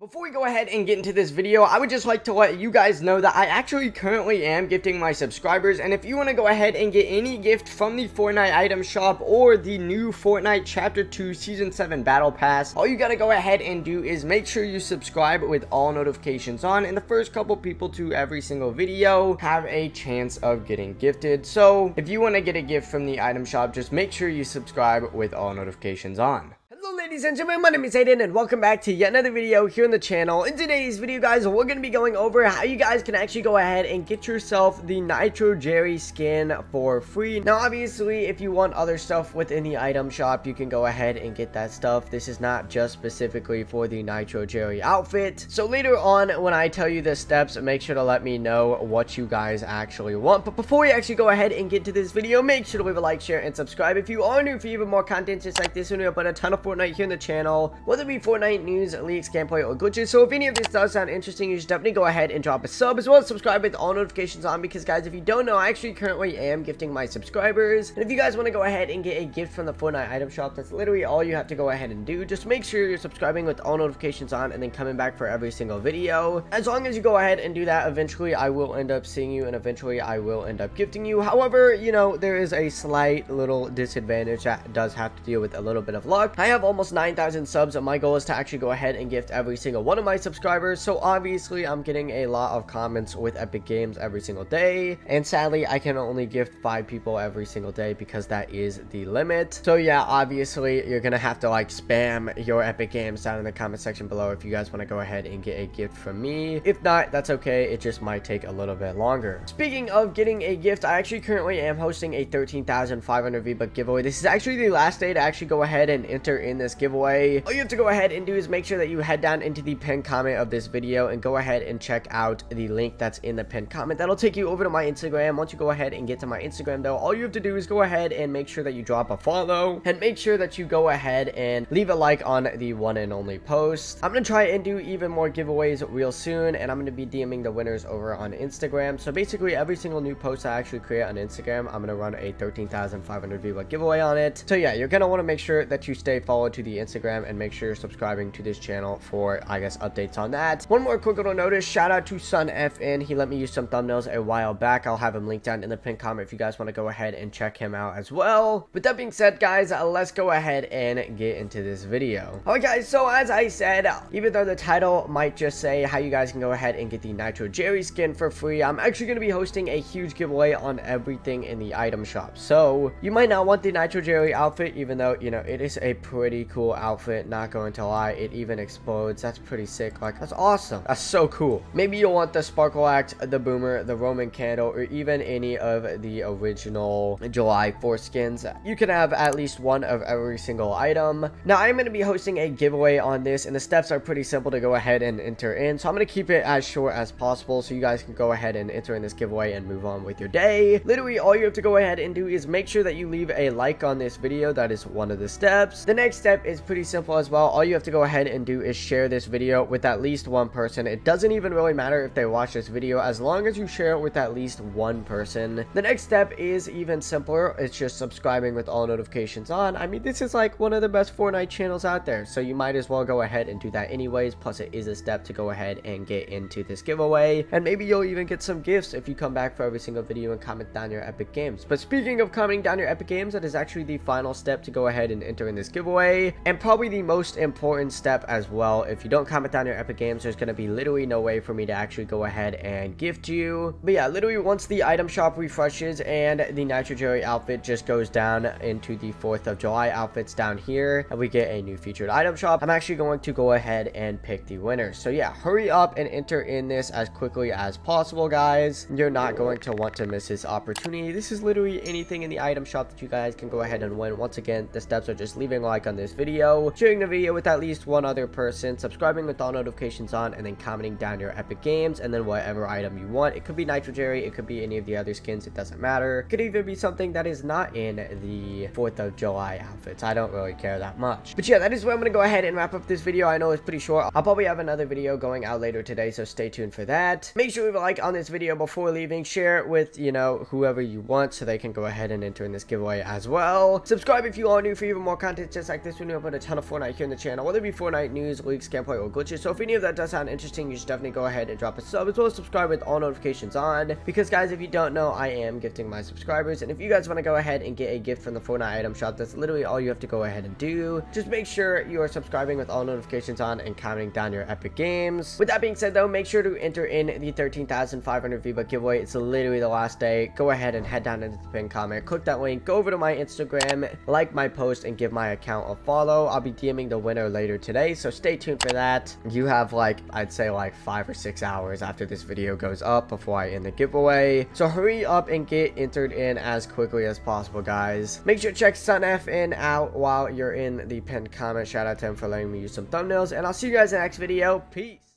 Before we go ahead and get into this video, I would just like to let you guys know that I actually currently am gifting my subscribers, and if you want to go ahead and get any gift from the Fortnite item shop or the new Fortnite Chapter 2 Season 7 Battle Pass, all you gotta go ahead and do is make sure you subscribe with all notifications on, and the first couple people to every single video have a chance of getting gifted. So, if you want to get a gift from the item shop, just make sure you subscribe with all notifications on. Ladies and gentlemen, my name is Ayden and welcome back to yet another video here on the channel. In today's video guys, we're going to be going over how you guys can actually go ahead and get yourself the Nitro Jerry skin for free. Now obviously, if you want other stuff within the item shop, you can go ahead and get that stuff. This is not just specifically for the Nitro Jerry outfit. So later on, when I tell you the steps, make sure to let me know what you guys actually want. But before we actually go ahead and get to this video, make sure to leave a like, share, and subscribe. If you are new for even more content just like this, we're a ton of Fortnite here on the channel, whether it be Fortnite news, leaks, gameplay, or glitches. So if any of this does sound interesting, you should definitely go ahead and drop a sub as well as subscribe with all notifications on because guys, if you don't know, I actually currently am gifting my subscribers. And if you guys want to go ahead and get a gift from the Fortnite item shop, that's literally all you have to go ahead and do. Just make sure you're subscribing with all notifications on and then coming back for every single video. As long as you go ahead and do that, eventually I will end up seeing you and eventually I will end up gifting you. However, you know, there is a slight little disadvantage that does have to deal with a little bit of luck. I have almost 9,000 subs and my goal is to actually go ahead and gift every single one of my subscribers. So obviously I'm getting a lot of comments with Epic Games every single day. And sadly, I can only gift five people every single day because that is the limit. So yeah, obviously you're going to have to like spam your Epic Games down in the comment section below if you guys want to go ahead and get a gift from me. If not, that's okay. It just might take a little bit longer. Speaking of getting a gift, I actually currently am hosting a 13,500 V-Buck giveaway. This is actually the last day to actually go ahead and enter in this giveaway. All you have to go ahead and do is make sure that you head down into the pinned comment of this video and go ahead and check out the link that's in the pinned comment. That'll take you over to my Instagram. Once you go ahead and get to my Instagram though, all you have to do is go ahead and make sure that you drop a follow and make sure that you go ahead and leave a like on the one and only post. I'm going to try and do even more giveaways real soon and I'm going to be DMing the winners over on Instagram. So basically every single new post I actually create on Instagram, I'm going to run a 13,500 view giveaway on it. So yeah, you're going to want to make sure that you stay followed to the Instagram and make sure you're subscribing to this channel for, I guess, updates on that. One more quick little notice, shout out to Sun FN. He let me use some thumbnails a while back. I'll have him linked down in the pinned comment if you guys want to go ahead and check him out as well. With that being said, guys, uh, let's go ahead and get into this video. Alright guys, so as I said, even though the title might just say how you guys can go ahead and get the Nitro Jerry skin for free, I'm actually going to be hosting a huge giveaway on everything in the item shop. So, you might not want the Nitro Jerry outfit, even though, you know, it is a pretty cool outfit, not going to lie. It even explodes. That's pretty sick. Like, that's awesome. That's so cool. Maybe you'll want the Sparkle Axe, the Boomer, the Roman Candle, or even any of the original July 4 skins. You can have at least one of every single item. Now, I'm going to be hosting a giveaway on this, and the steps are pretty simple to go ahead and enter in. So, I'm going to keep it as short as possible so you guys can go ahead and enter in this giveaway and move on with your day. Literally, all you have to go ahead and do is make sure that you leave a like on this video. That is one of the steps. The next step is pretty simple as well. All you have to go ahead and do is share this video with at least one person. It doesn't even really matter if they watch this video as long as you share it with at least one person. The next step is even simpler. It's just subscribing with all notifications on. I mean, this is like one of the best Fortnite channels out there, so you might as well go ahead and do that anyways. Plus, it is a step to go ahead and get into this giveaway, and maybe you'll even get some gifts if you come back for every single video and comment down your epic games. But speaking of commenting down your epic games, that is actually the final step to go ahead and enter in this giveaway, and probably the most important step as well. If you don't comment down your epic games, there's going to be literally no way for me to actually go ahead and gift you. But yeah, literally once the item shop refreshes and the Nitro Jerry outfit just goes down into the 4th of July outfits down here, and we get a new featured item shop, I'm actually going to go ahead and pick the winners. So yeah, hurry up and enter in this as quickly as possible, guys. You're not going to want to miss this opportunity. This is literally anything in the item shop that you guys can go ahead and win. Once again, the steps are just leaving a like on this video, sharing the video with at least one other person, subscribing with all notifications on, and then commenting down your epic games, and then whatever item you want. It could be Nitro Jerry, it could be any of the other skins, it doesn't matter. It could even be something that is not in the 4th of July outfits. I don't really care that much. But yeah, that is where I'm going to go ahead and wrap up this video. I know it's pretty short. I'll probably have another video going out later today, so stay tuned for that. Make sure you like on this video before leaving. Share it with, you know, whoever you want so they can go ahead and enter in this giveaway as well. Subscribe if you are new for even more content just like this one we upload a ton of Fortnite here in the channel, whether it be Fortnite news, leaks, gameplay, or glitches. So if any of that does sound interesting, you should definitely go ahead and drop a sub as well as subscribe with all notifications on. Because guys, if you don't know, I am gifting my subscribers. And if you guys want to go ahead and get a gift from the Fortnite item shop, that's literally all you have to go ahead and do. Just make sure you are subscribing with all notifications on and counting down your epic games. With that being said though, make sure to enter in the 13,500 V-Buck giveaway. It's literally the last day. Go ahead and head down into the pinned comment, click that link, go over to my Instagram, like my post, and give my account a follow. I'll be DMing the winner later today, so stay tuned for that. You have like, I'd say like five or six hours after this video goes up before I end the giveaway. So hurry up and get entered in as quickly as possible, guys. Make sure to check SunFN out while you're in the pinned comment. Shout out to him for letting me use some thumbnails, and I'll see you guys in the next video. Peace.